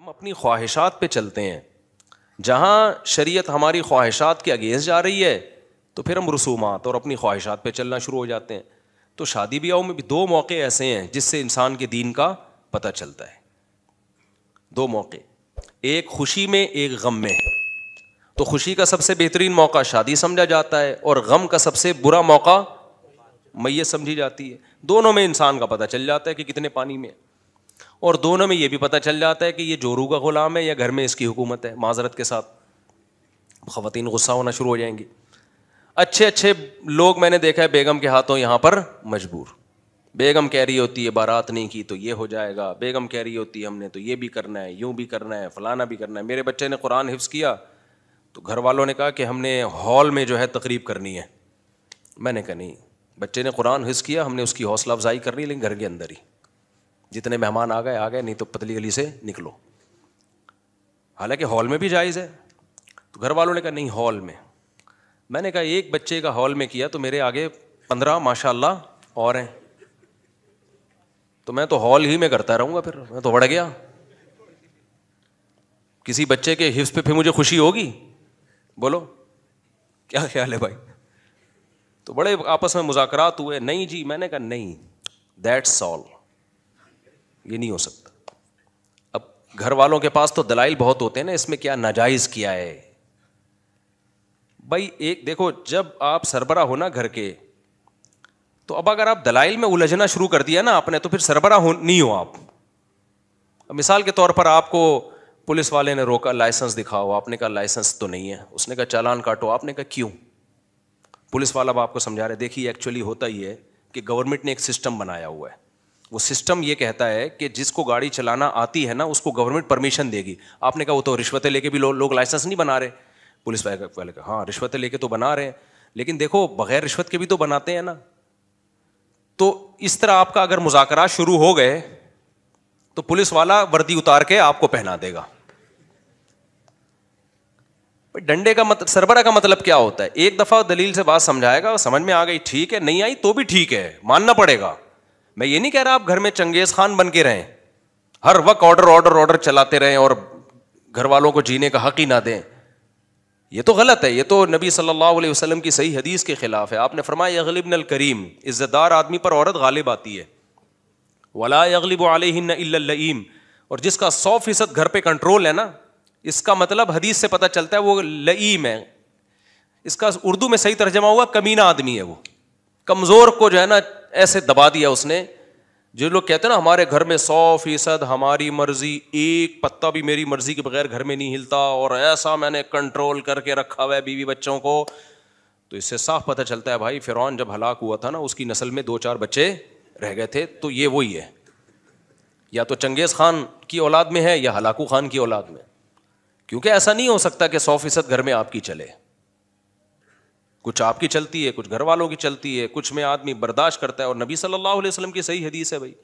हम अपनी ख्वाहिशात पे चलते हैं जहाँ शरीयत हमारी ख्वाहिशात के अगेंस्ट जा रही है तो फिर हम रसूमात और अपनी ख्वाहिशात पे चलना शुरू हो जाते हैं तो शादी ब्याह में भी दो मौके ऐसे हैं जिससे इंसान के दीन का पता चलता है। दो मौके। एक खुशी में, एक गम में। तो खुशी का सबसे बेहतरीन मौका शादी समझा जाता है और गम का सबसे बुरा मौका मैयत समझी जाती है। दोनों में इंसान का पता चल जाता है कि कितने पानी में और दोनों में ये भी पता चल जाता है कि ये जोरू का गुलाम है या घर में इसकी हुकूमत है, माजरत के साथ। ख़वातीन गुस्सा होना शुरू हो जाएँगी। अच्छे अच्छे लोग मैंने देखा है, बेगम के हाथों यहाँ पर मजबूर। बेगम कह रही होती है, बारात नहीं की तो ये हो जाएगा। बेगम कह रही होती है, हमने तो ये भी करना है, यूँ भी करना है, फलाना भी करना है। मेरे बच्चे ने कुरान हिफ्स किया तो घर वालों ने कहा कि हमने हॉल में जो है तकरीब करनी है। मैंने कहा, नहीं, बच्चे ने कुरान हिफ्स किया, हमने उसकी हौसला अफजाई करनी, लेकिन घर के अंदर ही। जितने मेहमान आ गए आ गए, नहीं तो पतली गली से निकलो। हालाँकि हॉल में भी जायज़ है। तो घर वालों ने कहा, नहीं, हॉल में। मैंने कहा, एक बच्चे का हॉल में किया तो मेरे आगे पंद्रह, माशाल्लाह, और हैं। तो मैं तो हॉल ही में करता रहूँगा फिर, मैं तो बढ़ गया। किसी बच्चे के हिफ्स पे फिर मुझे खुशी होगी? बोलो, क्या ख्याल है भाई? तो बड़े आपस में मुजाकरात हुए, नहीं जी, मैंने कहा नहीं दैट्स ऑल ये नहीं हो सकता। अब घर वालों के पास तो दलाइल बहुत होते हैं ना, इसमें क्या नाजायज किया है? भाई, एक देखो, जब आप सरबरा हो ना घर के तो अब अगर आप दलाइल में उलझना शुरू कर दिया ना आपने तो फिर सरबरा हो नहीं हो आप। मिसाल के तौर पर आपको पुलिस वाले ने रोका लाइसेंस दिखाओ आपने कहा लाइसेंस तो नहीं है। उसने कहा चालान काटो आपने कहा क्यों? पुलिस वाला अब आपको समझा रहे देखिए एक्चुअली होता ही है कि गवर्नमेंट ने एक सिस्टम बनाया हुआ है। वो सिस्टम ये कहता है कि जिसको गाड़ी चलाना आती है ना उसको गवर्नमेंट परमिशन देगी। आपने कहा वो तो रिश्वतें लेके भी लो, लोग लाइसेंस नहीं बना रहे। पुलिस वाले कहा हाँ रिश्वतें लेके तो बना रहे हैं लेकिन देखो बगैर रिश्वत के भी तो बनाते हैं ना। तो इस तरह आपका अगर मुजाकरा शुरू हो गए तो पुलिस वाला वर्दी उतार के आपको पहना देगा। डंडे का मतलब सरबरा का मतलब क्या होता है? एक दफ़ा दलील से बात समझाएगा, समझ में आ गई, ठीक है, नहीं आई तो भी ठीक है, मानना पड़ेगा। मैं ये नहीं कह रहा आप घर में चंगेज खान बन के रहें, हर वक्त ऑर्डर ऑर्डर ऑर्डर चलाते रहें और घर वालों को जीने का हक ही ना दें। ये तो गलत है, ये तो नबी सल्लल्लाहु अलैहि वसल्लम की सही हदीस के खिलाफ है। आपने फरमाया, यगलिब नल करीम, इज्जतदार आदमी पर औरत गालिब आती है। वला यगलिब अलहीम और जिसका सौ फ़ीसद घर पे कंट्रोल है ना, इसका मतलब हदीस से पता चलता है, वो लईम है। इसका उर्दू में सही तर्जमा हुआ, कमीना आदमी है वो। कमज़ोर को जो है ना, ऐसे दबा दिया उसने जो लोग कहते हैं ना, हमारे घर में सौ फ़ीसद, हमारी मर्ज़ी, एक पत्ता भी मेरी मर्ज़ी के बगैर घर में नहीं हिलता और ऐसा मैंने कंट्रोल करके रखा हुआ है बीवी बच्चों को। तो इससे साफ़ पता चलता है भाई फिर जब हलाक हुआ था ना, उसकी नस्ल में दो चार बच्चे रह गए थे तो ये वही है। या तो चंगेज खान की औलाद में है या हलाकू खान की औलाद में। क्योंकि ऐसा नहीं हो सकता कि सौ फ़ीसद घर में आपकी चले। कुछ आपकी चलती है, कुछ घर वालों की चलती है, कुछ में आदमी बर्दाश्त करता है और नबी सल्लल्लाहु अलैहि वसल्लम की सही हदीस है भाई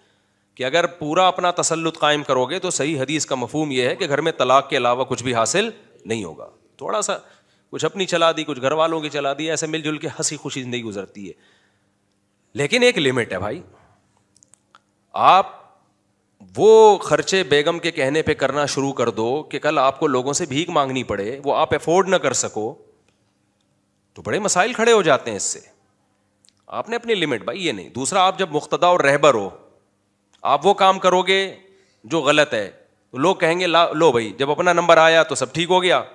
कि अगर पूरा अपना तसल्लुत कायम करोगे तो सही हदीस का मफहूम यह है कि घर में तलाक के अलावा कुछ भी हासिल नहीं होगा। थोड़ा सा कुछ अपनी चला दी, कुछ घर वालों की चला दी, ऐसे मिलजुल के हँसी खुशी ज़िंदगी गुजरती है। लेकिन एक लिमिट है भाई, आप वो खर्चे बेगम के कहने पे करना शुरू कर दो कि कल आपको लोगों से भीख मांगनी पड़े, वो आप अफोर्ड ना कर सको तो बड़े मसाइल खड़े हो जाते हैं इससे। आपने अपनी लिमिट भाई, ये नहीं। दूसरा, आप जब मुख्तदा और रहबर हो, आप वो काम करोगे जो गलत है। तो लोग कहेंगे, ला, लो भाई, जब अपना नंबर आया तो सब ठीक हो गया।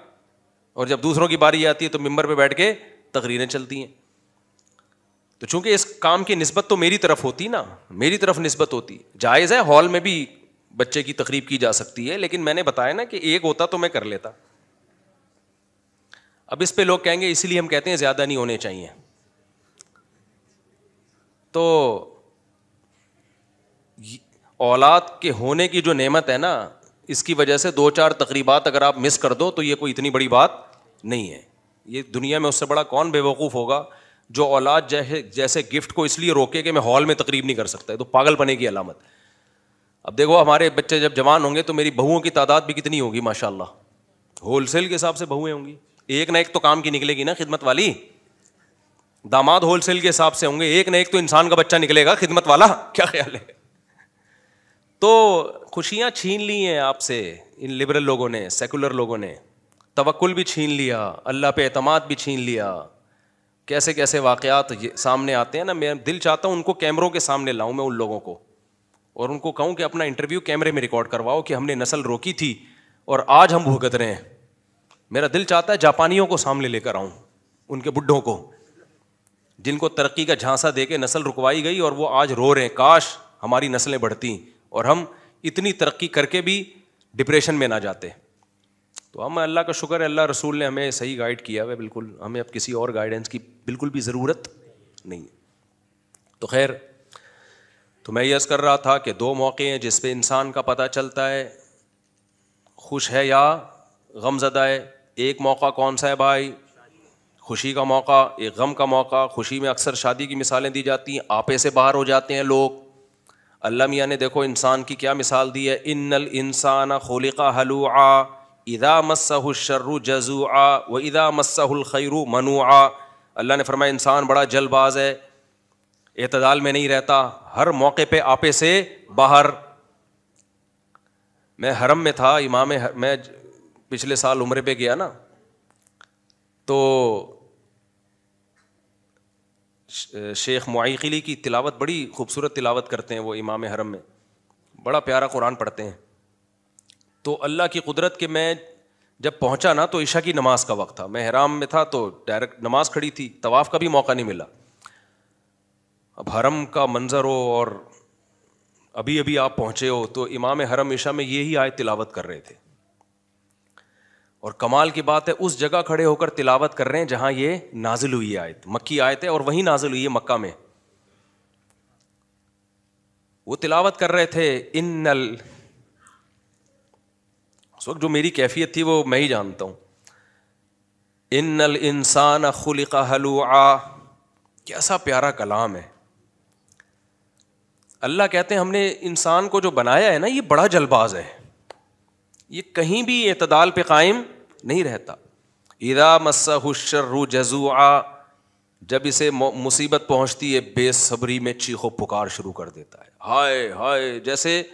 और जब दूसरों की बारी आती है तो मिंबर पे बैठ के तकरीरें चलती हैं। तो चूँकि इस काम की नस्बत तो मेरी तरफ़ होती ना, मेरी तरफ़ नस्बत होती। जायज़ है, हॉल में भी बच्चे की तकरीब की जा सकती है, लेकिन मैंने बताया ना कि एक होता तो मैं कर लेता। अब इस पे लोग कहेंगे, इसीलिए हम कहते हैं ज़्यादा नहीं होने चाहिए। तो औलाद के होने की जो नेमत है ना, इसकी वजह से दो चार तकरीबात अगर आप मिस कर दो तो ये कोई इतनी बड़ी बात नहीं है। ये दुनिया में उससे बड़ा कौन बेवकूफ़ होगा, जो औलाद जैसे जैसे गिफ्ट को इसलिए रोके कि मैं हॉल में तकरीब नहीं कर सकता तो पागल बने की अलामत। अब देखो, हमारे बच्चे जब जवान होंगे तो मेरी बहुओं की तादाद भी कितनी होगी, माशाल्लाह। होलसेल के हिसाब से बहुएँ होंगी। एक ना एक तो काम की निकलेगी ना खिदमत वाली? दामाद होलसेल के हिसाब से होंगे, एक ना एक तो इंसान का बच्चा निकलेगा खिदमत वाला। क्या ख्याल है? तो खुशियाँ छीन ली हैं आपसे, इन लिबरल लोगों ने सेकुलर लोगों ने। तवक्ल भी छीन लिया, अल्लाह पे अतमाद भी छीन लिया। कैसे कैसे वाक़ात सामने आते हैं ना, मैं दिल चाहता हूँ उनको कैमरों के सामने लाऊं मैं उन लोगों को। और उनको कहूँ कि अपना इंटरव्यू कैमरे में रिकॉर्ड करवाओ कि हमने नस्ल रोकी थी और आज हम भुगत रहे हैं। मेरा दिल चाहता है जापानियों को सामने लेकर आऊँ, उनके बुढ़ों को, जिनको तरक्की का झांसा दे के नस्ल रुकवाई गई और वो आज रो रहे हैं। काश हमारी नस्लें बढ़ती और हम इतनी तरक्की करके भी डिप्रेशन में ना जाते। तो हम अल्लाह का शुक्र है, अल्लाह रसूल ने हमें सही गाइड किया है, बिल्कुल। हमें अब किसी और गाइडेंस की बिल्कुल भी ज़रूरत नहीं तो खैर तो मैं यस कर रहा था कि दो मौके हैं जिस पे इंसान का पता चलता है, खुश है या गमजदा है एक मौका कौन सा है भाई? खुशी का मौका, एक गम का मौका। खुशी में अक्सर शादी की मिसालें दी जाती हैं, आपे से बाहर हो जाते हैं लोग। अल्लाह मियाँ ने देखो, इंसान की क्या मिसाल दी है? इन्नल इंसान खुलिका हलुआ इदा मस्सर्रु जजुआ, व इदा मस्सहुल खैरु मनुआ। अल्लाह ने फरमाया, इंसान बड़ा जलबाज है, एतदाल में नहीं रहता, हर मौके पे आपे से बाहर। मैं हरम में था, इमाम, मैं पिछले साल उम्र पे गया ना तो शेख मुआली की तिलावत, बड़ी खूबसूरत तिलावत करते हैं वो इमाम हरम में। बड़ा प्यारा कुरान पढ़ते हैं। तो अल्लाह की कुदरत के मैं जब पहुँचा ना तो ईशा की नमाज़ का वक्त था। मैं हराम में था तो डायरेक्ट नमाज़ खड़ी थी। तवाफ़ का भी मौका नहीं मिला। अब हरम का मंज़र हो और अभी अभी आप पहुँचे हो तो इमाम हरम ईशा में यही आयत तिलावत कर रहे थे। और कमाल की बात है, उस जगह खड़े होकर तिलावत कर रहे हैं जहाँ ये नाजिल हुई आयत। मक्की आयत है और वही नाजिल हुई है मक्का में। वो तिलावत कर रहे थे इन नल उस वक्त जो मेरी कैफियत थी वो मैं ही जानता हूँ। इन्नल इंसान खुलिका हलुआ। कैसा प्यारा कलाम है। अल्लाह कहते हैं, हमने इंसान को जो बनाया है ना, ये बड़ा जलबाज है। ये कहीं भी एतदाल पे कायम नहीं रहता। इदा मस्सर्रु जजुआ, जब इसे मुसीबत पहुँचती है, बेसब्री में चीखो पुकार शुरू कर देता है। हाय हाय, जैसे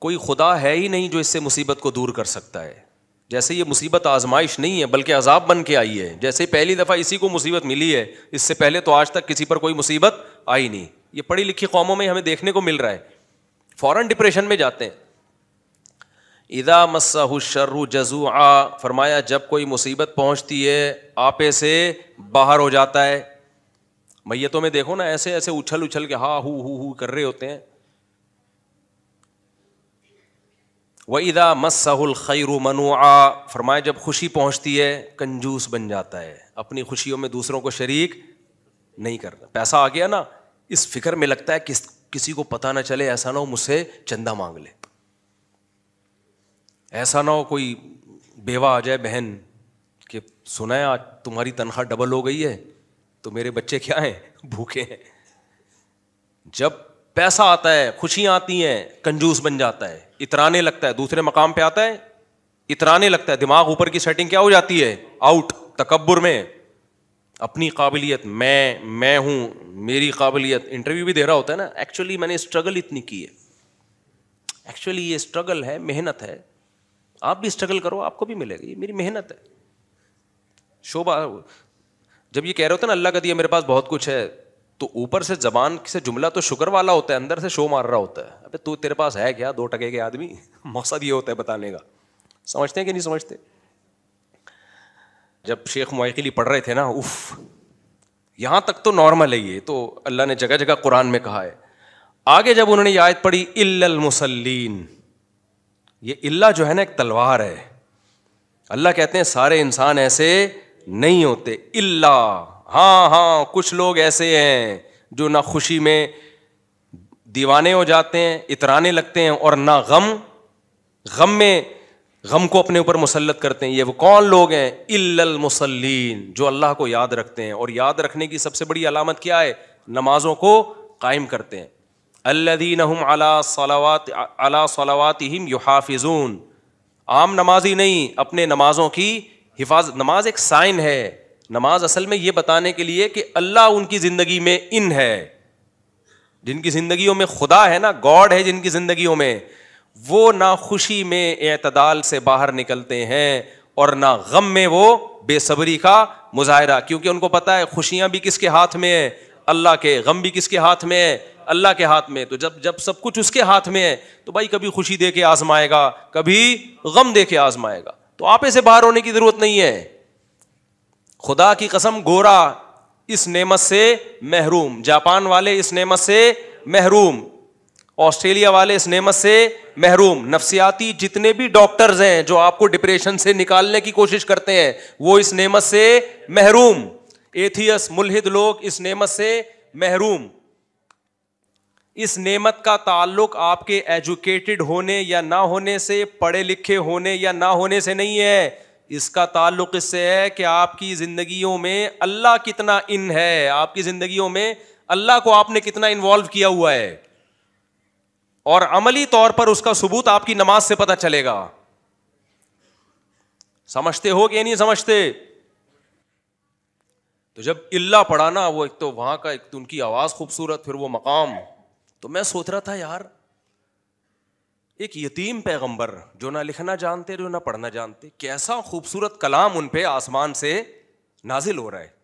कोई खुदा है ही नहीं जो इससे मुसीबत को दूर कर सकता है। जैसे ये मुसीबत आजमाइश नहीं है, बल्कि अजाब बन के आई है। जैसे पहली दफ़ा इसी को मुसीबत मिली है, इससे पहले तो आज तक किसी पर कोई मुसीबत आई नहीं। ये पढ़ी लिखी कौमों में हमें देखने को मिल रहा है। फ़ौरन डिप्रेशन में जाते हैं। इदा मस्सर्रु जजुआ, फरमाया, जब कोई मुसीबत पहुँचती है, आपे से बाहर हो जाता है। मैयतों में देखो ना, ऐसे ऐसे उछल उछल के हा, हु हु हु कर रहे होते हैं। व इदा मसहुल खैर मनुआ फरमाए जब खुशी पहुँचती है, कंजूस बन जाता है। अपनी खुशियों में दूसरों को शरीक नहीं करना। पैसा आ गया ना, इस फ़िक्र में लगता है किस, किसी को पता ना चले, ऐसा ना हो मुझसे चंदा मांग ले। ऐसा ना हो कोई बेवा आ जाए, बहन, कि सुना है आज तुम्हारी तनख्वाह डबल हो गई है तो मेरे बच्चे क्या हैं? भूखे हैं। जब पैसा आता है, खुशियाँ आती हैं, कंजूस बन जाता है, इतराने लगता है, दूसरे मकाम पे आता है, इतराने लगता है, दिमाग ऊपर की सेटिंग क्या हो जाती है? आउट तकबर में। अपनी काबिलियत, मैं मैं हूँ, मेरी काबिलियत। इंटरव्यू भी दे रहा होता है ना एक्चुअली मैंने स्ट्रगल इतनी की है। एक्चुअली ये स्ट्रगल है, मेहनत है आप भी स्ट्रगल करो, आपको भी मिलेगा, ये मेरी मेहनत है। शोभा, जब ये कह रहे होते ना, अल्लाह का दिया मेरे पास बहुत कुछ है तो ऊपर से जबान से जुमला तो शुक्र वाला होता है, अंदर से शो मार रहा होता है। अबे तू तेरे पास है क्या, दो टके के आदमी? मकसद ये होता है बताने का। समझते हैं कि नहीं समझते? जब शेख मुआली पढ़ रहे थे ना, उफ, यहाँ तक तो नॉर्मल है ये तो अल्लाह ने जगह जगह कुरान में कहा है। आगे जब उन्होंने ये आयत पढ़ी, इल्लल मुसल्लीन ये इल्ला जो है ना एक तलवार है। अल्लाह कहते हैं, सारे इंसान ऐसे नहीं होते। इल्ला हाँ हाँ कुछ लोग ऐसे हैं जो ना खुशी में दीवाने हो जाते हैं, इतराने लगते हैं और ना गम गम में, गम को अपने ऊपर मुसलत करते हैं। ये वो कौन लोग हैं? इल्लल मुसल्लीन, जो अल्लाह को याद रखते हैं। और याद रखने की सबसे बड़ी अलामत क्या है? नमाजों को कायम करते हैं। अल्लदीनहुम अला सलावात अला सलावातिहिम युहाफिजून आम नमाजी नहीं अपने नमाजों की हिफाजत नमाज़ एक साइन है नमाज़ असल में ये बताने के लिए कि अल्लाह उनकी ज़िंदगी में इन है जिनकी जिंदगियों में खुदा है ना गॉड है जिनकी जिंदगियों में वो ना खुशी में एतदाल से बाहर निकलते हैं और ना गम में वो बेसब्री का मुजाहरा क्योंकि उनको पता है खुशियाँ भी किसके हाथ में है अल्लाह के गम भी किसके हाथ में है अल्लाह के हाथ में तो जब जब सब कुछ उसके हाथ में है तो भाई कभी खुशी दे के आजमाएगा, कभी गम दे के आजमाएगा। तो आपे से बाहर होने की ज़रूरत नहीं है। खुदा की कसम, गोरा इस नेमत से महरूम, जापान वाले इस नेमत से महरूम, ऑस्ट्रेलिया वाले इस नेमत से महरूम, नफसियाती जितने भी डॉक्टर्स हैं जो आपको डिप्रेशन से निकालने की कोशिश करते हैं, वो इस नेमत से महरूम। एथियस, मुलहिद लोग इस नेमत से महरूम। इस नेमत का ताल्लुक आपके एजुकेटेड होने या ना होने से, पढ़े लिखे होने या ना होने से नहीं है। इसका ताल्लुक इससे है कि आपकी जिंदगियों में अल्लाह कितना इन है। आपकी जिंदगियों में अल्लाह को आपने कितना इन्वॉल्व किया हुआ है। और अमली तौर पर उसका सबूत आपकी नमाज़ से पता चलेगा। समझते हो कि नहीं समझते? तो जब इल्ला पढ़ा ना वो एक तो वहाँ का एक तो उनकी आवाज़ खूबसूरत, फिर वो मकाम। तो मैं सोच रहा था, यार, एक यतीम पैगंबर, जो ना लिखना जानते, जो ना पढ़ना जानते, कैसा खूबसूरत कलाम उन पे आसमान से नाजिल हो रहा है।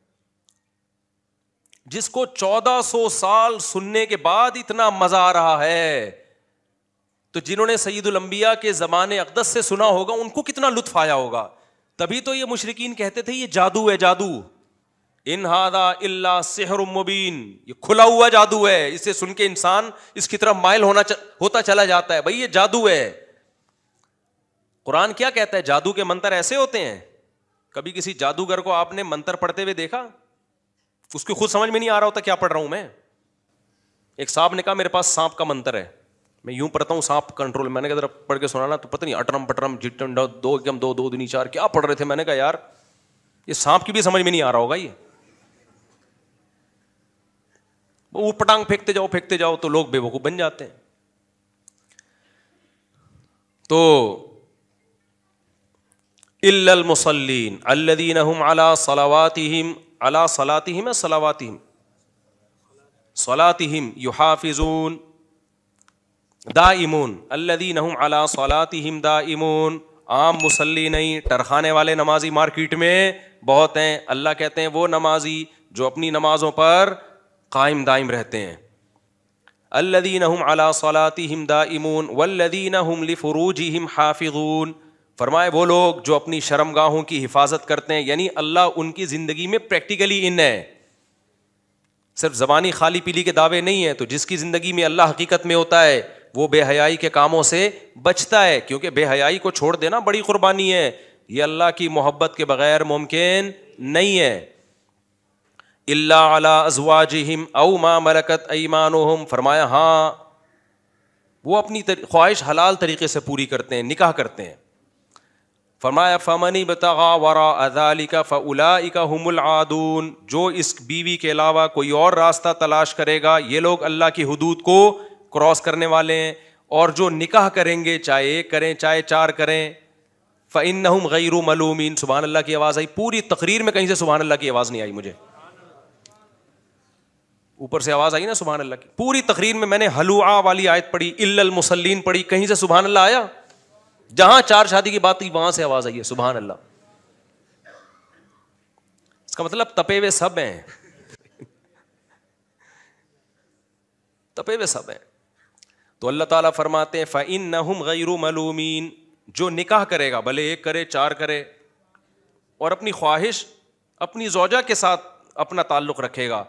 जिसको 1400 साल सुनने के बाद इतना मज़ा आ रहा है। तो जिन्होंने सईदुल अंबिया के जमाने अकदस से सुना होगा, उनको कितना लुत्फ आया होगा। तभी तो ये मुशरकिन कहते थे, ये जादू है जादू। इन हादा इल्ला सेहर मुबीन। ये खुला हुआ जादू है। इसे सुन के इंसान इसकी तरफ़ माइल होना होता चला जाता है। भाई, ये जादू है। कुरान क्या कहता है? जादू के मंत्र ऐसे होते हैं। कभी किसी जादूगर को आपने मंत्र पढ़ते हुए देखा? उसको खुद समझ में नहीं आ रहा होता क्या पढ़ रहा हूँ मैं। एक साहब ने कहा, मेरे पास सांप का मंत्र है। मैं यूँ पढ़ता हूँ सांप कंट्रोल मैंने कहा पढ़ के सुना ना तो पता नहीं अटरम पटरम जिटन दो एकदम दो दो दुनी चार क्या पढ़ रहे थे? मैंने कहा, यार, ये सांप की भी समझ में नहीं आ रहा होगा ये। वो पटांग फेंकते जाओ फेंकते जाओ तो लोग बेवकूफ़ बन जाते हैं। तो इल्लल मुसल्लीन अल्लदीन अला सलावातिहिम, अला सलातिहिम सलावातिहिम? सलातिहिम युहाफिजून, दाइमून। अल्लदीन हम अला सलातिहिम दाइमून। आम मुसल्ली नहीं टरखाने वाले नमाजी मार्केट में बहुत हैं। अल्लाह कहते हैं, वो नमाजी जो अपनी नमाजों पर कायम दायम रहते हैं। अल्लदीन हम अला सलातिहिम दाइमून, वल्लदीन हम लिफरूजिहिम हाफिजून। फरमाए, वो लोग जो अपनी शर्मगाहों की हिफाजत करते हैं, यानी अल्लाह उनकी ज़िंदगी में प्रैक्टिकली इन है। सिर्फ़ ज़बानी खाली पीली के दावे नहीं है तो जिसकी ज़िंदगी में अल्लाह हकीकत में होता है, वो बेहयाई के कामों से बचता है, क्योंकि बेहयाई को छोड़ देना बड़ी कुर्बानी है। ये अल्लाह की मोहब्बत के बगैर मुमकिन नहीं है। इल्ला अला अजवाजिहिम औ मा मलकत ईमानुहुम फरमाया हाँ वो अपनी ख्वाहिश हलाल तरीके से पूरी करते हैं, निकाह करते हैं। फरमाया, फमनी बतगा वरा अदाली का फ़ुला हमल आदून। जो इस बीवी के अलावा कोई और रास्ता तलाश करेगा, ये लोग अल्लाह की हदूद को क्रॉस करने वाले हैं। और जो निकाह करेंगे, चाहे एक करें, चाहे चार करें फ़िन गैर मलूमिन। सुबहान अल्लाह की आवाज़ आई। पूरी तकरीर में कहीं से सुबहान अल्लाह की आवाज़ नहीं आई मुझे। ऊपर से आवाज़ आई ना सुबहान अल्लाह की। पूरी तकरीर में मैंने हलुआ वाली आयत पढ़ी, इल्लल मुसल्लीन पढ़ी, कहीं से सुबहान अल्लाह आया? जहाँ चार शादी की बात हुई वहाँ से आवाज़ आई है सुबहान अल्लाह इसका मतलब तपे हुए सब हैं। तपे हुए सब हैं। तो अल्लाह ताला फरमाते हैं फ़िन नहम गैर मलूमीन, जो निकाह करेगा, भले एक करे, चार करे, और अपनी ख्वाहिश, अपनी जोजा के साथ अपना ताल्लुक़ रखेगा।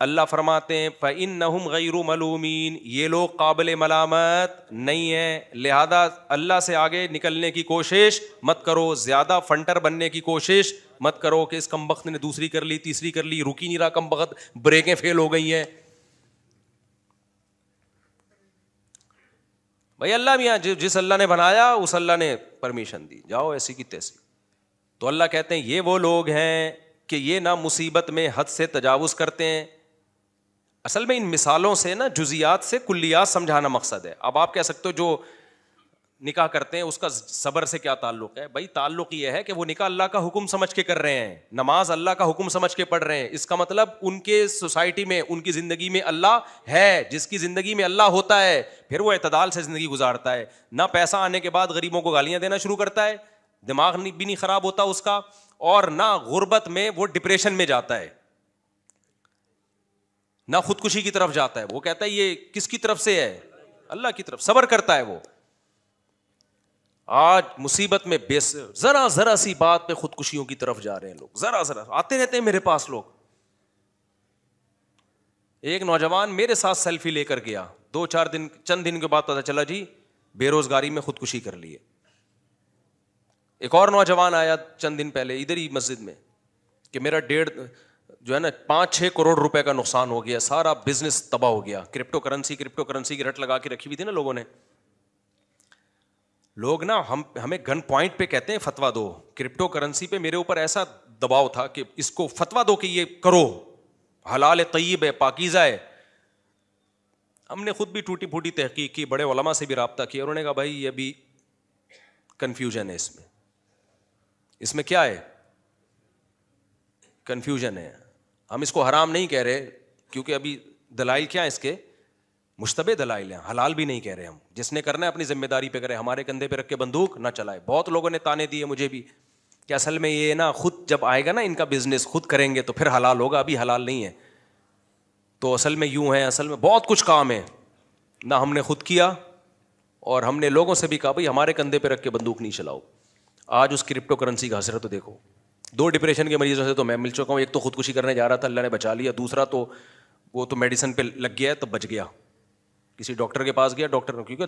अल्लाह फरमाते हैं फ़िन नहम गैर मलूमीन. ये लोग काबिल मलामत नहीं है। लिहाजा अल्लाह से आगे निकलने की कोशिश मत करो। ज़्यादा फंटर बनने की कोशिश मत करो कि इस कम वक्त ने दूसरी कर ली, तीसरी कर ली, रुकी नहीं रहा कम वक्त, ब्रेकें फेल हो गई हैं। भाई अल्लाह मियाँ जिस अल्लाह ने बनाया, उस अल्लाह ने परमिशन दी। जाओ ऐसी की तैसी। तो अल्लाह कहते हैं, ये वो लोग हैं कि ये ना मुसीबत में हद से तजावुज़ करते हैं असल में इन मिसालों से ना, जुजियात से कुल्लियात समझाना मकसद है। अब आप कह सकते हो जो निकाह करते हैं, उसका सबर से क्या ताल्लुक है? भाई, ताल्लुक ये है कि वो निकाह अल्लाह का हुक्म समझ के कर रहे हैं, नमाज़ अल्लाह का हुक्म समझ के पढ़ रहे हैं। इसका मतलब उनके सोसाइटी में, उनकी ज़िंदगी में अल्लाह है, जिसकी ज़िंदगी में अल्लाह होता है, फिर वो अतदाल से ज़िंदगी गुजारता है। ना पैसा आने के बाद गरीबों को गालियाँ देना शुरू करता है, दिमाग भी नहीं ख़राब होता उसका, और ना गुर्बत में वो डिप्रेशन में जाता है। ना खुदकुशी की तरफ़ जाता है। वो कहता है, ये किसकी तरफ़ से है? अल्लाह की तरफ़। सबर करता है वो। आज मुसीबत में बेस, जरा जरा सी बात पे खुदकुशियों की तरफ़ जा रहे हैं लोग। जरा जरा। आते रहते हैं मेरे पास लोग। एक नौजवान मेरे साथ सेल्फी लेकर गया। दो, चार दिन, चंद दिन के बाद पता चला, जी, बेरोजगारी में खुदकुशी कर लिए एक और नौजवान आया चंद दिन पहले, इधर ही मस्जिद में, कि मेरा डेढ़ जो है ना पाँच छह करोड़ रुपए का नुकसान हो गया, सारा बिज़नेस तबाह हो गया। क्रिप्टो करेंसी क्रिप्टो करेंसी की रट लगा के रखी हुई थी ना लोगों ने। लोग ना, हम, हमें गन पॉइंट पे कहते हैं, फतवा दो। क्रिप्टो करेंसी पे मेरे ऊपर ऐसा दबाव था कि इसको फतवा दो कि ये करो। हलाल तय्यब है, पाकिज़ा है। हमने खुद भी टूटी फूटी तहकीक की, बड़े ओलमा से भी रबता किया। उन्होंने कहा, भाई, ये भी कन्फ्यूज़न है इसमें। इसमें क्या है? कन्फ्यूज़न है। हम इसको हराम नहीं कह रहे, क्योंकि अभी दलाइल क्या है इसके? मुश्तबे दलाइल हैं, हलाल भी नहीं कह रहे हम। जिसने करना है अपनी ज़िम्मेदारी पे करे, हमारे कंधे पे रख के बंदूक ना चलाए। बहुत लोगों ने ताने दिए मुझे भी कि असल में ये ना खुद जब आएगा ना इनका बिज़नेस खुद करेंगे तो फिर हलाल होगा, अभी हलाल नहीं है। तो असल में यूँ है, असल में बहुत कुछ काम है। ना हमने खुद किया और हमने लोगों से भी कहा, भाई, हमारे कंधे पे रख के बंदूक नहीं चलाओ। आज उस क्रिप्टो करेंसी का असर तो देखो। दो डिप्रेशन के मरीजों से तो मैं मिल चुका हूँ। एक तो खुदकुशी करने जा रहा था, अल्लाह ने बचा लिया। दूसरा तो वो तो मेडिसिन पे लग गया तो बच गया। किसी डॉक्टर के पास गया डॉक्टर क्योंकि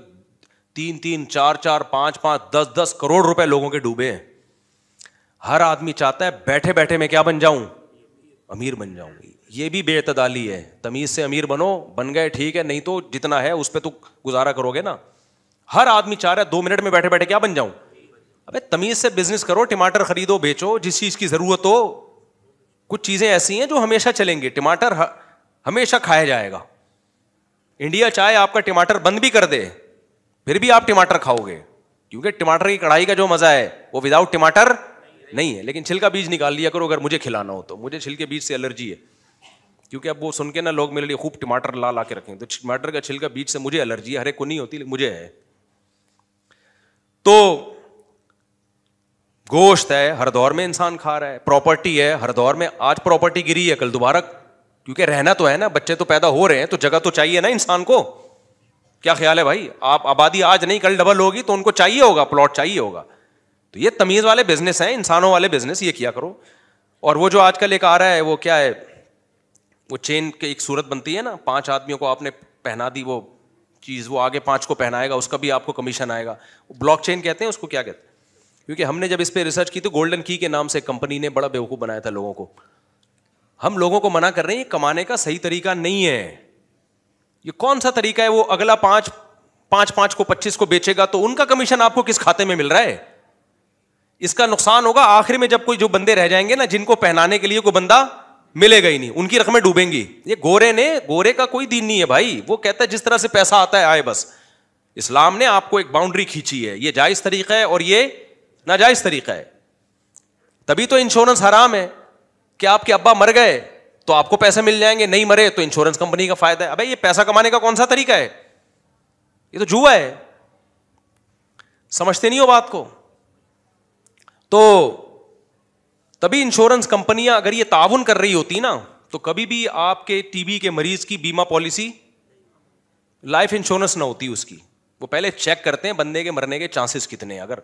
तीन तीन, चार चार, पाँच पाँच, दस दस करोड़ रुपए लोगों के डूबे हैं। हर आदमी चाहता है बैठे बैठे मैं क्या बन जाऊँ? अमीर बन जाऊँ ये भी बेतदाली है। तमीज से अमीर बनो, बन गए, ठीक है, नहीं तो जितना है, उस पर तो गुजारा करोगे ना। हर आदमी चाह रहा है, दो मिनट में बैठे बैठे क्या बन जाऊँ? अबे, तमीज से बिज़नेस करो, टमाटर खरीदो, बेचो, जिस चीज़ की ज़रूरत हो, कुछ चीज़ें ऐसी हैं जो हमेशा चलेंगी। टमाटर हमेशा खाया जाएगा। इंडिया चाहे आपका टमाटर बंद भी कर दे, फिर भी आप टमाटर खाओगे। क्योंकि टमाटर की कढ़ाई का जो मज़ा है, वो विदाउट टमाटर नहीं है। लेकिन छिलका बीज निकाल लिया करो, अगर मुझे खिलाना हो तो। मुझे छिलके बीज से एलर्जी है। क्योंकि अब वो सुन के ना लोग मेरे लिए खूब टमाटर ला ला के रखें। तो टमाटर का छिलका बीज से मुझे एलर्जी है, हरे को नहीं होती मुझे है। तो गोश्त है, हर दौर में इंसान खा रहा है प्रॉपर्टी है, हर दौर में आज प्रॉपर्टी गिरी है, कल दोबारा, क्योंकि रहना तो है ना, बच्चे तो पैदा हो रहे हैं तो जगह तो चाहिए ना इंसान को। क्या ख्याल है भाई? आप आबादी आज नहीं, कल डबल होगी तो उनको चाहिए होगा प्लॉट चाहिए होगा। तो ये तमीज वाले बिज़नेस हैं, इंसानों वाले बिज़नेस ये किया करो। और वो जो आजकल एक आ रहा है, वो क्या है, वो चेन की एक सूरत बनती है ना, पाँच आदमियों को आपने पहना दी वो चीज़, वो आगे पाँच को पहनाएगा, उसका भी आपको कमीशन आएगा। ब्लॉक चेन कहते हैं, उसको क्या कहते हैं? क्योंकि हमने जब इस पर रिसर्च की तो गोल्डन की के नाम से कंपनी ने बड़ा बेवकूफ़ बनाया था लोगों को। हम लोगों को मना कर रहे हैं, ये कमाने का सही तरीका नहीं है। ये कौन सा तरीका है? वो अगला पाँच पाँच पाँच को पच्चीस को बेचेगा तो उनका कमीशन आपको किस खाते में मिल रहा है? इसका नुकसान होगा आखिर में जब कोई, जो बंदे रह जाएँगे ना, जिनको पहनाने के लिए कोई बंदा मिलेगा ही नहीं, उनकी रकमें डूबेंगी। ये गोरे ने, गोरे का कोई दिन नहीं है भाई। वो कहता है, जिस तरह से पैसा आता है, आए बस। इस्लाम ने आपको एक बाउंड्री खींची है। ये जायज़ तरीका है और ये नाजायज तरीका है। तभी तो इंश्योरेंस हराम है कि आपके अब्बा मर गए तो आपको पैसे मिल जाएँगे, नहीं मरे तो इंश्योरेंस कंपनी का फ़ायदा है। अबे, ये पैसा कमाने का कौन सा तरीका है? ये तो जुआ है। समझते नहीं हो बात को? तो तभी इंश्योरेंस कंपनियाँ, अगर ये ताउन कर रही होती ना तो कभी भी आपके टीबी के मरीज़ की बीमा पॉलिसी लाइफ इंश्योरेंस ना होती उसकी। वो पहले चेक करते हैं, बंदे के मरने के चांसेस कितने हैं। अगर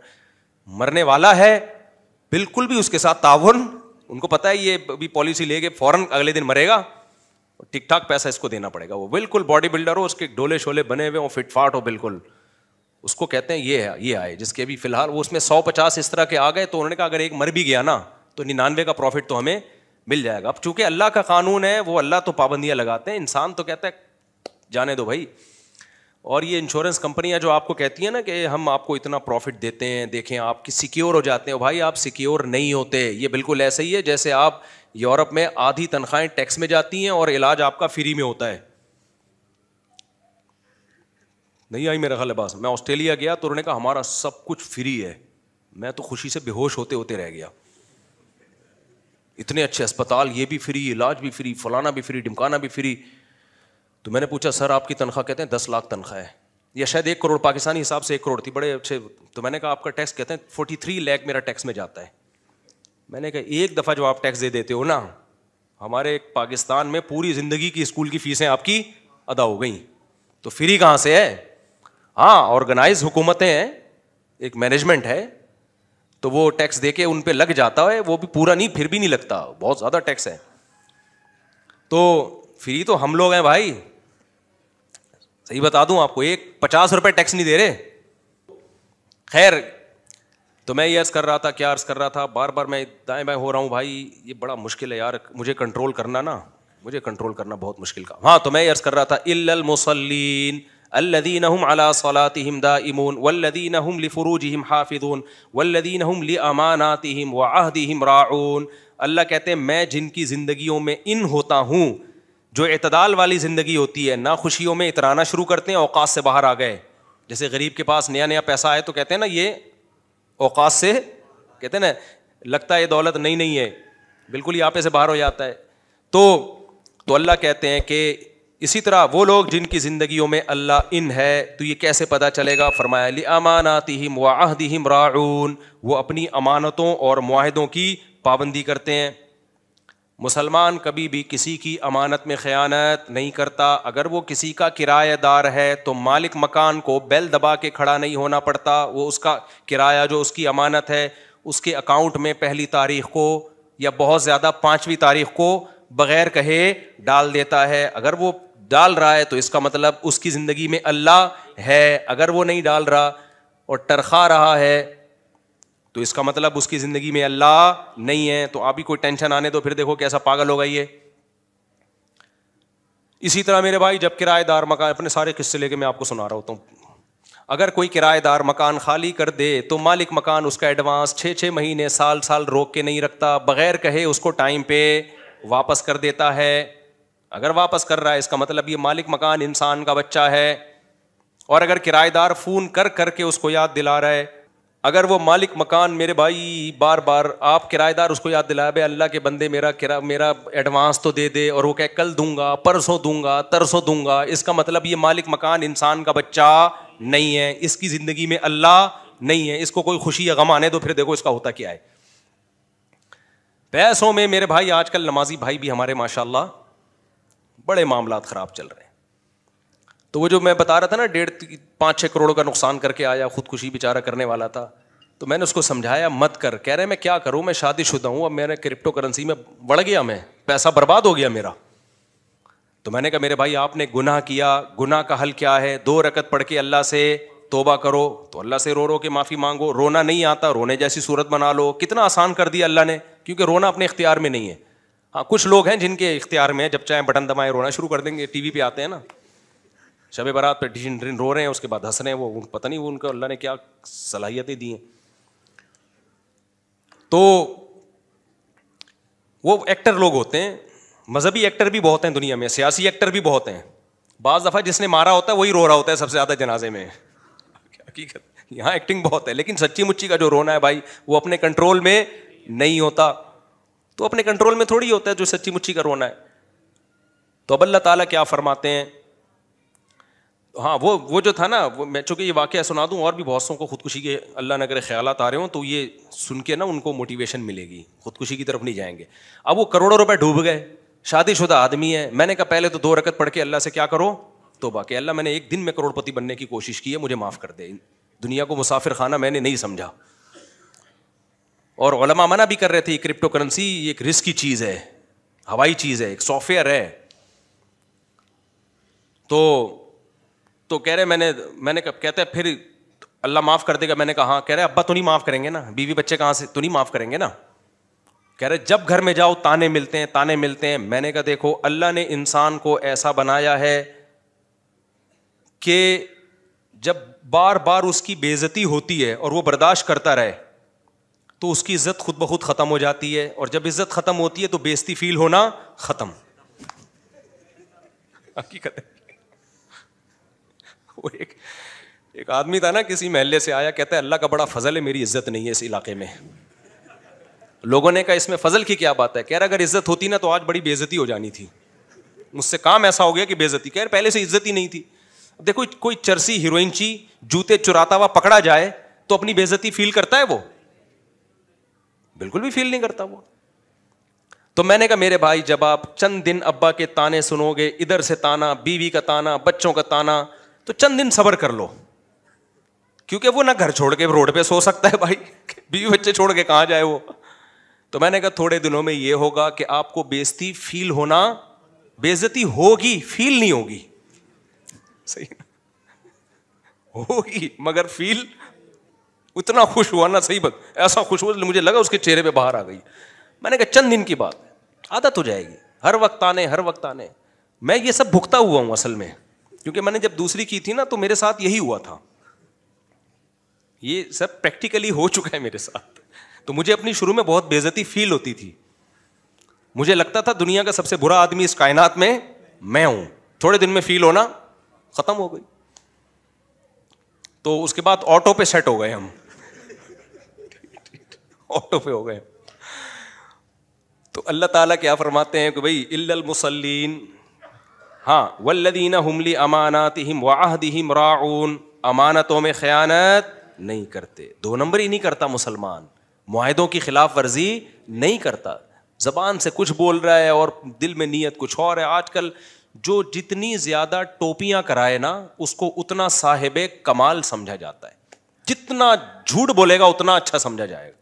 मरने वाला है, बिल्कुल भी उसके साथ ताउन। उनको पता है ये अभी पॉलिसी लेके फ़ौरन अगले दिन मरेगा ठीक ठाक पैसा इसको देना पड़ेगा वो। बिल्कुल बॉडी बिल्डर हो, उसके डोले शोले बने हुए हो फिट फाट हो, बिल्कुल। उसको कहते हैं, ये है, ये आए, जिसके अभी फ़िलहाल वो उसमें सौ पचास इस तरह के आ गए तो उन्होंने कहा, अगर एक मर भी गया ना तो निन्यानवे का प्रॉफिट तो हमें मिल जाएगा। अब चूँकि अल्लाह का कानून है, वो अल्लाह तो पाबंदियाँ लगाते हैं, इंसान तो कहता है, जाने दो भाई। और ये इंश्योरेंस कंपनियाँ जो आपको कहती हैं ना कि हम आपको इतना प्रॉफिट देते हैं, देखें आप कि सिक्योर हो जाते हैं। भाई, आप सिक्योर नहीं होते। ये बिल्कुल ऐसे ही है जैसे आप यूरोप में आधी तनख्वाहें टैक्स में जाती हैं और इलाज आपका फ्री में होता है। नहीं आई मेरा ख्याल मैं ऑस्ट्रेलिया गया तो उन्होंने कहा, हमारा सब कुछ फ्री है। मैं तो खुशी से बेहोश होते होते रह गया। इतने अच्छे अस्पताल, ये भी फ्री इलाज भी फ्री फलाना भी फ्री ढिमकाना भी फ्री तो मैंने पूछा, सर, आपकी तनख्वाह कहते हैं दस लाख तनख्वाह है। या शायद एक करोड़, पाकिस्तानी हिसाब से एक करोड़ थी। बड़े अच्छे। तो मैंने कहा, आपका टैक्स कहते हैं फोर्टी थ्री लैख मेरा टैक्स में जाता है। मैंने कहा, एक दफ़ा जो आप टैक्स दे देते हो ना, हमारे पाकिस्तान में पूरी ज़िंदगी की स्कूल की फ़ीसें आपकी अदा हो गई। तो फ्री कहाँ से है? हाँ ऑर्गेनाइज हुकूमतें हैं, एक मैनेजमेंट है तो वो टैक्स देके उन पे लग जाता है, वो भी पूरा नहीं, फिर भी नहीं लगता। बहुत ज़्यादा टैक्स है। तो फ्री तो हम लोग हैं भाई। सही बता दूँ आपको, एक पचास रुपए टैक्स नहीं दे रहे। खैर तो मैं ये अर्ज़ कर रहा था, क्या अर्ज़ कर रहा था? बार बार मैं दाएँ बाएँ हो रहा हूँ भाई, ये बड़ा मुश्किल है यार, मुझे कंट्रोल करना ना, मुझे कंट्रोल करना बहुत मुश्किल का हाँ तो मैं ये अर्ज़ कर रहा था, इल्लल मुसल्लीन, अल्लदीन हम अला सलातिहिम दाइमून, वल्लदीन हम लिफुरूजिहिम हाफिदून वल्लदीन हम लिअमानातिहिम व अहदिहिम राऊन। अल्लाह कहते हैं, मैं जिनकी ज़िंदगियों में इन होता हूँ जो अतदाल वाली ज़िंदगी होती है, ना खुशियों में इतराना शुरू करते हैं, औकात से बाहर आ गए। जैसे गरीब के पास नया नया पैसा आए तो कहते हैं ना, ये औकात से, कहते हैं ना, लगता है ये दौलत नहीं नहीं है, बिल्कुल यहाँ पे से बाहर हो जाता है। तो तो अल्लाह कहते हैं कि इसी तरह वो लोग जिनकी ज़िंदगियों में अल्लाह इन है तो ये कैसे पता चलेगा? फरमाया अमानातिहिम वाहदिहिम राउन वो अपनी अमानतों और माहदों की पाबंदी करते हैं। मुसलमान कभी भी किसी की अमानत में ख़यानत नहीं करता। अगर वो किसी का किराएदार है तो मालिक मकान को बेल दबा के खड़ा नहीं होना पड़ता। वो उसका किराया, जो उसकी अमानत है, उसके अकाउंट में पहली तारीख को या बहुत ज़्यादा पाँचवीं तारीख को बग़ैर कहे डाल देता है। अगर वो डाल रहा है तो इसका मतलब उसकी ज़िंदगी में अल्लाह है। अगर वो नहीं डाल रहा और टरखा रहा है तो इसका मतलब उसकी ज़िंदगी में अल्लाह नहीं है तो आप भी कोई टेंशन आने तो फिर देखो कैसा पागल होगा ये। इसी तरह मेरे भाई, जब किराएदार मकान, अपने सारे किस्से लेके मैं आपको सुना रहा होता हूँ। अगर कोई किराएदार मकान खाली कर दे तो मालिक मकान उसका एडवांस छः छः महीने साल साल रोक के नहीं रखता, बगैर कहे उसको टाइम पे वापस कर देता है। अगर वापस कर रहा है, इसका मतलब ये मालिक मकान इंसान का बच्चा है। और अगर किराएदार फ़ोन कर करके उसको याद दिला रहा है अगर वो मालिक मकान मेरे भाई बार बार आप किराएदार उसको याद दिलाए भाई अल्लाह के बंदे मेरा किरा, मेरा एडवांस तो दे दे और वो कह, कल दूँगा, परसों दूँगा, तरसों दूँगा। इसका मतलब ये मालिक मकान इंसान का बच्चा नहीं है। इसकी ज़िंदगी में अल्लाह नहीं है। इसको कोई खुशी या गम आने दो, फिर देखो इसका होता क्या है। पैसों में मेरे भाई आजकल नमाजी भाई भी हमारे माशाल्लाह बड़े मामला ख़राब चल रहे हैं। तो वो जो मैं बता रहा था ना, डेढ़ पाँच छः करोड़ का नुकसान करके आया, खुदकुशी बेचारा करने वाला था तो मैंने उसको समझाया, मत कर। कह रहे मैं क्या करूँ? मैं शादीशुदा हूँ, अब मैंने क्रिप्टो करेंसी में बढ़ गया मैं, पैसा बर्बाद हो गया मेरा। तो मैंने कहा, मेरे भाई, आपने गुनाह किया, गुनाह का हल क्या है? दो रकत पढ़ के अल्लाह से तोबा करो तो अल्लाह से रो रो के माफ़ी मांगो, रोना नहीं आता, रोने जैसी सूरत बना लो। कितना आसान कर दिया अल्लाह ने, क्योंकि रोना अपने इख्तियार में नहीं है। हाँ कुछ लोग हैं जिनके इख्तियार में जब चाहे बटन दबाए, रोना शुरू कर देंगे, टीवी पे आते हैं ना। शब बारात पे ढिन ढिन रो रहे हैं, उसके बाद हंस रहे हैं, वो पता नहीं वो उनको, अल्लाह ने क्या सलाहियतें दी हैं। तो वो एक्टर लोग होते हैं, मजहबी एक्टर भी बहुत हैं दुनिया में, सियासी एक्टर भी बहुत हैं। बाज दफ़ा जिसने मारा होता है, वही रो रहा होता है सबसे ज़्यादा जनाजे में। हकीकत? यहाँ एक्टिंग बहुत है, लेकिन सच्ची मुच्ची का जो रोना है भाई, वो अपने कंट्रोल में नहीं होता। तो अपने कंट्रोल में थोड़ी होता है जो सच्ची मुच्ची का रोना है। तो अब अल्लाह ताला क्या फरमाते हैं? हाँ वो वो जो था ना, वो मैं चूँकि ये वाक़ सुना दूँ, और भी बहुत सौ को खुदकुशी के अल्लाह ने अगर ख्याल आ रहे हो तो ये सुन के ना उनको मोटिवेशन मिलेगी। खुदकुशी की तरफ़ नहीं जाएँगे। अब वो करोड़ों रुपए डूब गए। शादीशुदा आदमी है। मैंने कहा, पहले तो दो रकत पढ़ के अल्लाह से क्या करो? तो बाकी अल्लाह, मैंने एक दिन में करोड़पति बनने की कोशिश की है, मुझे माफ़ कर दे। दुनिया को मुसाफिर खाना मैंने नहीं समझा। और मना भी कर रहे थे क्रिप्टो करेंसी एक रिस्क की चीज़ है। हवाई चीज़ है, एक सॉफ्टवेयर है। तो तो कह रहे मैंने मैंने कब, कहते हैं, फिर अल्लाह माफ़ कर देगा। मैंने कहा हाँ कह रहे अब्बा तो नहीं माफ़ करेंगे ना? बीवी बच्चे कहाँ से तो नहीं माफ़ करेंगे ना? कह रहे जब घर में जाओ, ताने मिलते हैं, ताने मिलते हैं। मैंने कहा, देखो, अल्लाह ने इंसान को ऐसा बनाया है कि जब बार बार उसकी बेज़ती होती है और वो बर्दाश्त करता रहे तो उसकी इज़्ज़त खुद ब खुद खत्म हो जाती है। और जब इज़्ज़त खत्म होती है तो बेजती फील होना खत्म। हकीकत है। वो एक एक आदमी था ना, किसी महल्ले से आया, कहता है, अल्लाह का बड़ा फजल है, मेरी इज़्ज़त नहीं है इस इलाके में। लोगों ने कहा, इसमें फजल की क्या बात है? कह रहा, अगर इज़्ज़त होती ना तो आज बड़ी बेइज्जती हो जानी थी। मुझसे काम ऐसा हो गया कि बेइज्जती। कह पहले से इज़्ज़त ही नहीं थी। देखो, कोई चरसी हीरोइनची जूते चुराता हुआ पकड़ा जाए तो अपनी बेइज्जती फील करता है वो? बिल्कुल भी फील नहीं करता वो। तो मैंने कहा, मेरे भाई, जब आप चंद दिन अब्बा के ताने सुनोगे, इधर से ताना, बीवी का ताना, बच्चों का ताना तो चंद दिन सबर कर लो। क्योंकि वो ना घर छोड़ के रोड पे सो सकता है भाई। बीवी बच्चे छोड़ के कहाँ जाए वो? तो मैंने कहा, थोड़े दिनों में ये होगा कि आपको बेजती फील होना बेजती होगी फील नहीं होगी। सही होगी, मगर फील उतना खुश हुआ ना, सही बात। ऐसा खुश हुआ, मुझे लगा उसके चेहरे पे बाहर आ गई। मैंने कहा, चंद दिन की बात आदत हो जाएगी। हर वक्त आने, हर वक्त आने। मैं ये सब भुगता हुआ हूँ असल में। क्योंकि मैंने जब दूसरी की थी ना तो मेरे साथ यही हुआ था। ये सब प्रैक्टिकली हो चुका है मेरे साथ। तो मुझे अपनी शुरू में बहुत बेजती फील होती थी। मुझे लगता था दुनिया का सबसे बुरा आदमी इस कायनात में मैं हूँ। थोड़े दिन में फील होना खत्म हो गई। तो उसके बाद ऑटो पे सेट हो गए हम। ऑटो पे हो गए। तो अल्लाह ताला क्या फरमाते हैं कि भाई, इल्लल मुसल्लीन हाँ वल्लदीन हमली अमानात हिम वाहदिहिम राउन अमानतों में ख़यानत नहीं करते। दो नंबर ही नहीं करता मुसलमान। माहों की खिलाफ वर्जी नहीं करता। जबान से कुछ बोल रहा है और दिल में नीयत कुछ और है। आजकल जो जितनी ज़्यादा टोपियाँ कराए ना, उसको उतना साहेब कमाल समझा जाता है। जितना झूठ बोलेगा, उतना अच्छा समझा जाएगा।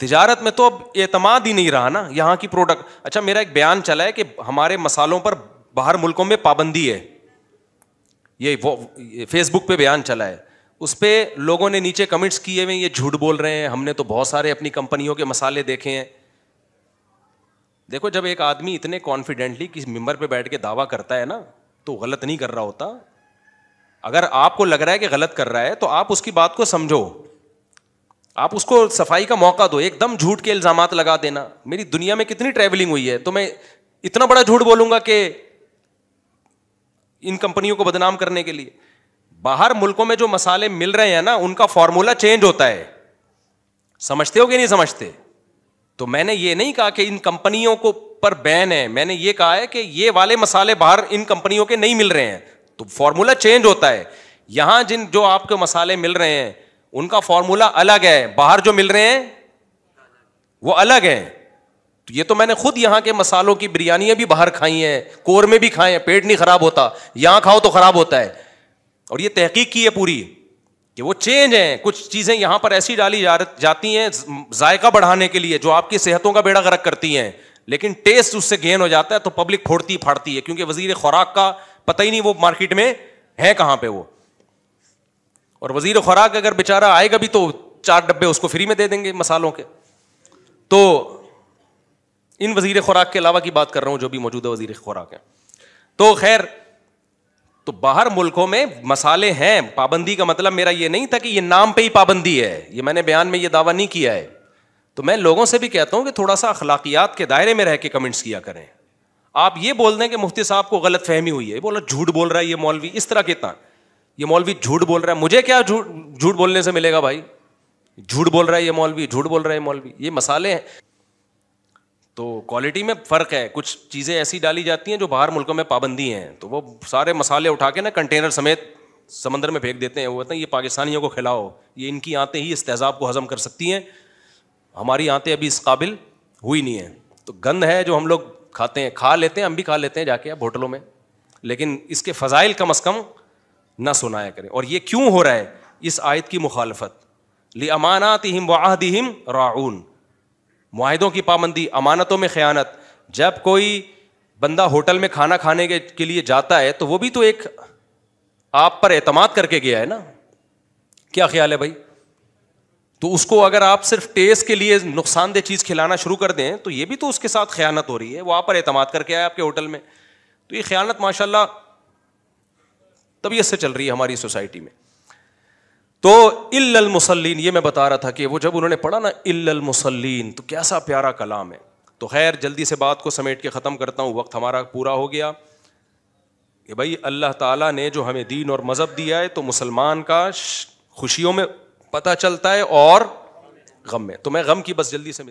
तिजारत में तो अब एतमाद ही नहीं रहा ना। यहाँ की प्रोडक्ट अच्छा मेरा एक बयान चला है कि हमारे मसालों पर बाहर मुल्कों में पाबंदी है। ये वो फेसबुक पे बयान चला है। उस पर लोगों ने नीचे कमेंट्स किए हुए ये झूठ बोल रहे हैं। हमने तो बहुत सारे अपनी कंपनियों के मसाले देखे हैं। देखो, जब एक आदमी इतने कॉन्फिडेंटली किसी मेंबर पे बैठ के दावा करता है ना तो गलत नहीं कर रहा होता। अगर आपको लग रहा है कि गलत कर रहा है तो आप उसकी बात को समझो। आप उसको सफ़ाई का मौका दो। एकदम झूठ के इल्ज़ाम लगा देना। मेरी दुनिया में कितनी ट्रेवलिंग हुई है तो मैं इतना बड़ा झूठ बोलूँगा कि इन कंपनियों को बदनाम करने के लिए। बाहर मुल्कों में जो मसाले मिल रहे हैं ना, उनका फॉर्मूला चेंज होता है। समझते हो कि नहीं समझते? तो मैंने ये नहीं कहा कि इन कंपनियों को पर बैन है। मैंने ये कहा है कि ये वाले मसाले बाहर इन कंपनियों के नहीं मिल रहे हैं। तो फॉर्मूला चेंज होता है। यहाँ जिन जो आपके मसाले मिल रहे हैं, उनका फॉर्मूला अलग है। बाहर जो मिल रहे हैं, वो अलग है। तो ये तो मैंने खुद यहाँ के मसालों की बिरयानियाँ भी बाहर खाई हैं कोर में भी खाए हैं पेट नहीं खराब होता। यहाँ खाओ तो खराब होता है। और ये तहकीक की है पूरी कि वो चेंज है कुछ चीज़ें यहाँ पर ऐसी डाली जा, जाती हैं जायका बढ़ाने के लिए जो आपकी सेहतों का बेड़ा गर्क करती हैं। लेकिन टेस्ट उससे गेन हो जाता है तो पब्लिक फोड़ती फाड़ती है क्योंकि वज़ीर खुराक का पता ही नहीं वो मार्केट में है कहाँ पे वो। और वज़ीर खुराक अगर बेचारा आएगा भी तो चार डब्बे उसको फ्री में दे देंगे मसालों के। तो इन वज़ीर खुराक के अलावा की बात कर रहा हूँ, जो भी मौजूदा वज़ीर खुराक है। तो खैर तो बाहर मुल्कों में मसाले हैं, पाबंदी का मतलब मेरा ये नहीं था कि ये नाम पे ही पाबंदी है, ये मैंने बयान में ये दावा नहीं किया है। तो मैं लोगों से भी कहता हूँ कि थोड़ा सा अखलाकियात के दायरे में रह के कमेंट्स किया करें। आप ये बोल दें कि मुफ्ती साहब को गलत फहमी हुई है बोला झूठ बोल रहा है ये मौलवी, इस तरह कितना ये मौलवी झूठ बोल रहा है, मुझे क्या झूठ झूठ बोलने से मिलेगा भाई? झूठ बोल रहा है ये मौलवी, झूठ बोल रहा है मौलवी, ये मसाले हैं। तो क्वालिटी में फ़र्क है। कुछ चीज़ें ऐसी डाली जाती हैं जो बाहर मुल्कों में पाबंदी हैं। तो वो सारे मसाले उठा के ना कंटेनर समेत समंदर में फेंक देते हैं। वो कहते हैं, ये पाकिस्तानियों को खिलाओ। ये इनकी आंतें ही इस तेज़ाब को हज़म कर सकती हैं। हमारी आंतें अभी इस काबिल हुई नहीं है। तो गंद है जो हम लोग खाते हैं। खा लेते हैं, हम भी खा लेते हैं जाके अब होटलों में। लेकिन इसके फ़जाइल कम अज़ कम ना सुनाया करें। और ये क्यों हो रहा है? इस आयत की मुखालफत। ली अमानात हिम वाहदिम राउन माहों की पाबंदी अमानतों में ख़यानत। जब कोई बंदा होटल में खाना खाने के, के लिए जाता है तो वो भी तो एक आप पर एतमाद करके गया है ना? क्या ख्याल है भाई? तो उसको अगर आप सिर्फ़ टेस्ट के लिए नुकसानदेह चीज़ खिलाना शुरू कर दें तो ये भी तो उसके साथ ख़यानत हो रही है। वो आप पर एतमाद करके आए आपके होटल में। तो ये ख़यानत माशाल्लाह तबीयत से चल रही है हमारी सोसाइटी में। तो इल मुसलिन ये मैं बता रहा था कि वो जब उन्होंने पढ़ा ना इल मुसलिन तो कैसा प्यारा कलाम है। तो खैर, जल्दी से बात को समेट के ख़त्म करता हूँ, वक्त हमारा पूरा हो गया। कि भाई, अल्लाह ताला ने जो हमें दीन और मज़हब दिया है तो मुसलमान का खुशियों में पता चलता है और गम में। तो मैं गम की बस जल्दी से